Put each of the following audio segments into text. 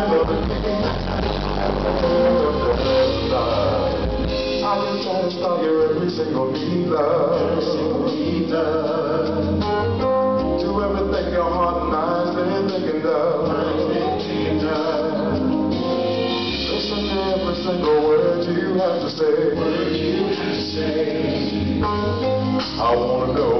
Every single. To everything your heart thinking of. Listen every single. Word you have to say. I wanna know.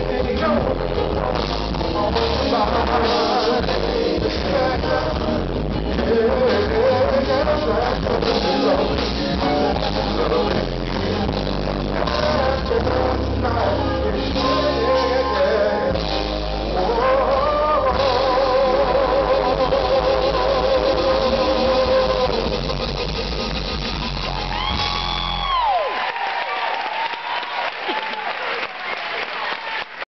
Thank you.